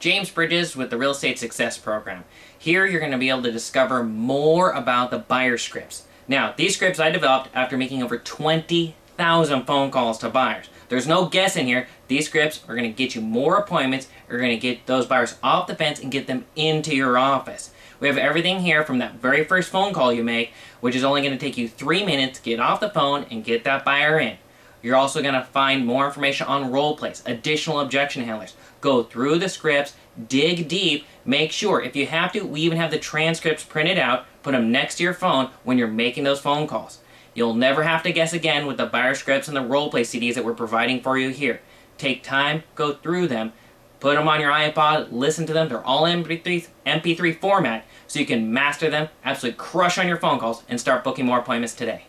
James Bridges with the Real Estate Success Program. Here you're going to be able to discover more about the buyer scripts. Now, these scripts I developed after making over 20,000 phone calls to buyers. There's no guessing here. These scripts are going to get you more appointments, are going to get those buyers off the fence and get them into your office. We have everything here from that very first phone call you make, which is only going to take you three minutes to get off the phone and get that buyer in. You're also going to find more information on role plays, additional objection handlers. Go through the scripts, dig deep, make sure. If you have to, we even have the transcripts printed out, put them next to your phone when you're making those phone calls. You'll never have to guess again with the buyer scripts and the role play CDs that we're providing for you here. Take time, go through them, put them on your iPod, listen to them. They're all MP3, MP3 format, so you can master them, absolutely crush on your phone calls, and start booking more appointments today.